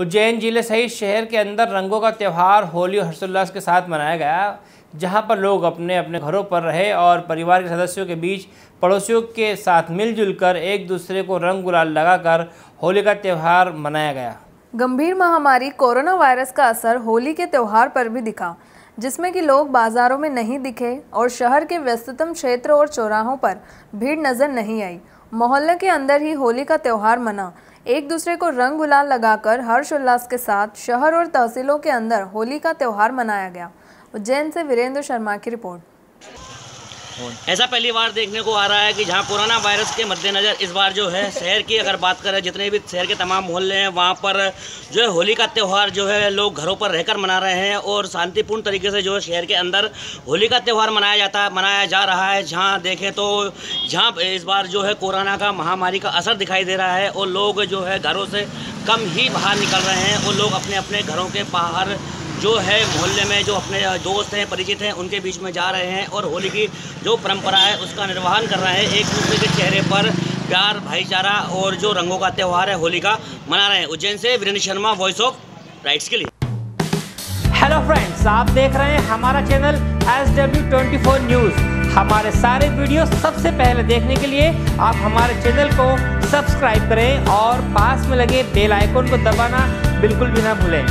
उज्जैन ज़िले सहित शहर के अंदर रंगों का त्यौहार होली हर्षोल्लास के साथ मनाया गया, जहाँ पर लोग अपने अपने घरों पर रहे और परिवार के सदस्यों के बीच पड़ोसियों के साथ मिलजुल कर एक दूसरे को रंग गुलाल लगाकर होली का त्यौहार मनाया गया। गंभीर महामारी कोरोना वायरस का असर होली के त्यौहार पर भी दिखा, जिसमें कि लोग बाजारों में नहीं दिखे और शहर के व्यस्ततम क्षेत्र और चौराहों पर भीड़ नज़र नहीं आई। मोहल्ले के अंदर ही होली का त्यौहार मना एक दूसरे को रंग गुलाल लगाकर हर्ष उल्लास के साथ शहर और तहसीलों के अंदर होली का त्यौहार मनाया गया। उज्जैन से वीरेंद्र शर्मा की रिपोर्ट। ऐसा पहली बार देखने को आ रहा है कि जहाँ कोरोना वायरस के मद्देनज़र इस बार जो है शहर की अगर बात करें, जितने भी शहर के तमाम मोहल्ले हैं, वहाँ पर जो है होली का त्यौहार जो है लोग घरों पर रहकर मना रहे हैं और शांतिपूर्ण तरीके से जो है शहर के अंदर होली का त्यौहार मनाया जाता है मनाया जा रहा है। जहाँ देखें तो जहाँ इस बार जो है कोरोना का महामारी का असर दिखाई दे रहा है और लोग जो है घरों से कम ही बाहर निकल रहे हैं और लोग अपने अपने घरों के बाहर जो है मोहल्ले में, जो अपने दोस्त हैं, परिचित हैं, उनके बीच में जा रहे हैं और होली की जो परंपरा है, उसका निर्वहन कर रहे हैं। एक दूसरे के चेहरे पर प्यार, भाईचारा और जो रंगों का त्यौहार है, होली का, मना रहे हैं। उज्जैन से Virendra Sharma voice of rights के लिए। हेलो फ्रेंड्स आप देख रहे हैं हमारा channel S W twenty four news हमारे सारे वीडियो सबसे पहले देखने के लिए आप हमारे चैनल को सब्सक्राइब करें और पास में लगे बेल आइकन को दबाना बिल्कुल भी ना भूलें।